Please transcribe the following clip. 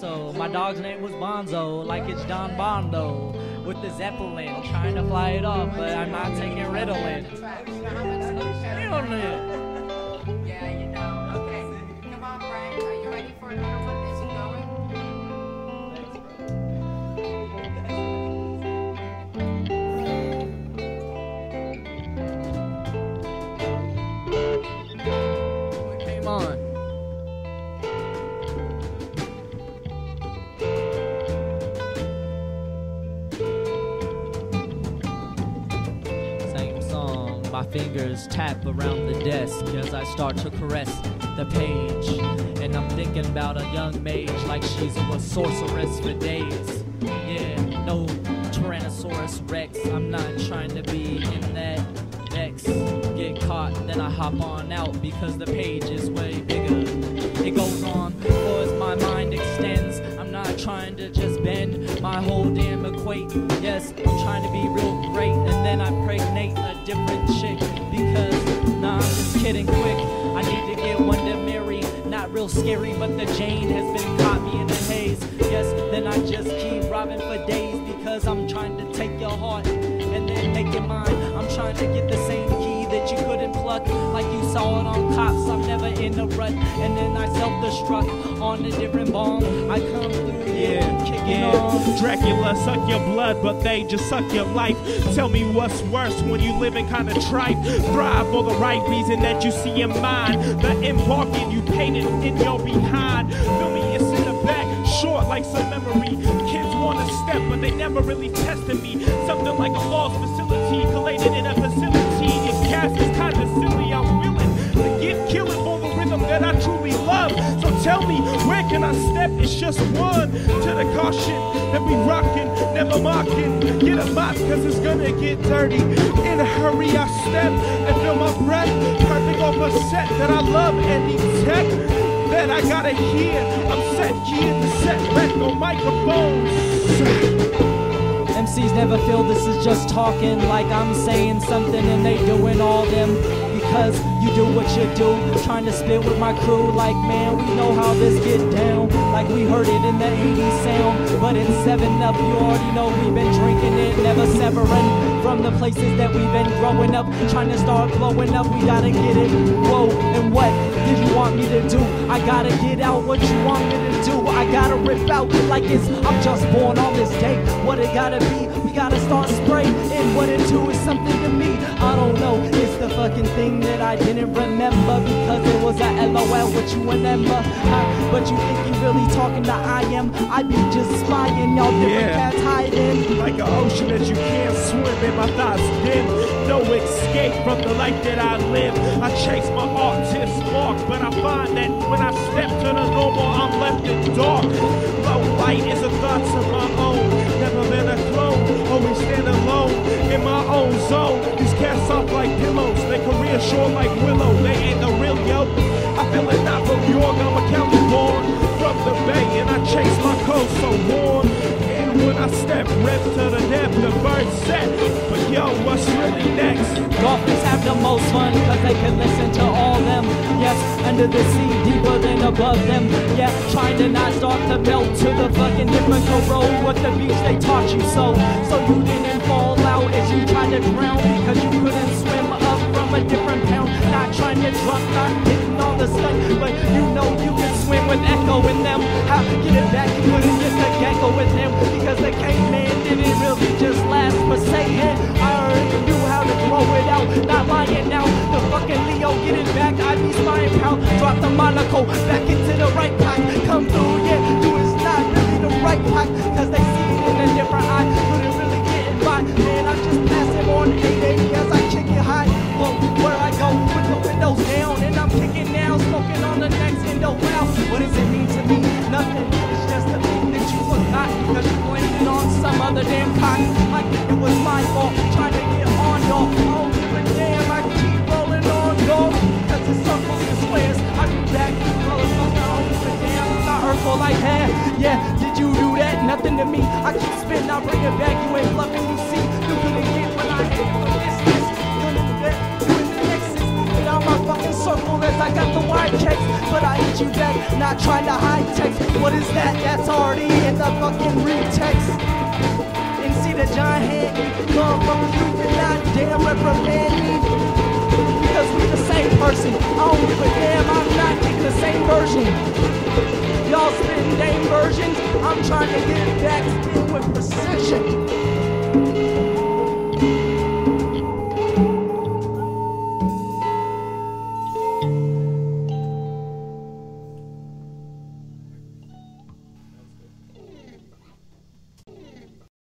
Toronto. My dog's name was Bonzo, like it's Don Bondo. With the Zeppelin, trying to fly it off, but I'm not taking Ritalin. Hell yeah. My fingers tap around the desk as I start to caress the page. And I'm thinking about a young mage like she's a sorceress for days. Yeah, no Tyrannosaurus Rex. I'm not trying to be in that X. Get caught, then I hop on out because the page is way bigger. It goes on, my whole damn equate. Yes, I'm trying to be real great, and then I pregnate a different chick because, nah, I'm just kidding. Quick, I need to get one to marry. Not real scary, but the Jane has been caught me in the haze. Yes, then I just keep robbing for days because I'm trying to take your heart and then make it mine. I'm trying to get the same key like you saw it on cops. I'm never in a rut, and then I self-destruct on a different bomb. I come through, yeah, kicking on. Dracula suck your blood, but they just suck your life. Tell me what's worse when you living kinda tripe. Thrive for the right reason that you see in mind. The embarking you painted in your behind. Feel me, it's in the back, short like some memory. Kids wanna step, but they never really tested me. Something like a lost facility, It's just one to the caution that we rockin', never mocking. Get a mop, cause it's gonna get dirty. In a hurry, I step and feel my breath. Perfect off a set that I love and tech that I gotta hear. I'm set here to set back on microphones. MCs never feel this is just talking like I'm saying something and they doing all them because you do what you do trying to spit with my crew. Like man we know how this get down. Like we heard it in the 80s sound. But it's 7 up you already know we've been drinking it never severing from the places that we've been growing up. Trying to start blowing up we gotta get it. Whoa and what did you want me to do? I gotta get out what you want me to do. I gotta rip out like it's I'm just born on this day. What it gotta be we gotta start spraying. And what it do is something to me. I don't know. It's the fucking thing that I didn't remember because it was a LOL with you and Emma huh? but you think you really talking to I am I be just spying y'all different Yeah. cats hiding like an ocean that you can't swim in. My thoughts dim, no escape from the life that I live. I chase my artist spark, but I find that when I step to the normal, I'm left in dark. Low light is a thoughts of my own. Short like willow. They ain't the real yo. I feel it not from York, I'm a county born from the bay, and I chase my coast so warm. And when I step, rip to the depth, the bird set. But yo, what's really next? Dolphins have the most fun because they can listen to all them. Yes, under the sea, deeper than above them. Yeah, trying to not start to melt to the fucking difficult road. What the beach they taught you so. So you didn't be spying pal. Drop the monocle back into the right pack. Come through, yeah. You is not really the right pack because they see it in a different eye. Couldn't really get it by. Man, I just pass it on 880 as I kick it high. Look where I go with the windows down and I'm kicking now, smoking on the next endo wow. What does it mean to me? Nothing. It's just a thing that you forgot because you blamed it on some other damn cock. Like it was my fault Not like hair. Yeah, did you do that? Nothing to me. I keep spitting. I bring it back. You ain't bluffing. You see, you couldn't get what I hit. This, this, you in the bed, you in the nexus. Get out my fucking circle. Let's I got the white checks, but I hit you back, not trying to hide text. What is that? That's already in the fucking retext. And see the giant hand come from the truth and not damn reprimand me. Because we the same person. I don't give a damn, I'm not the same version. Versions. I'm trying to get it back spin with precision.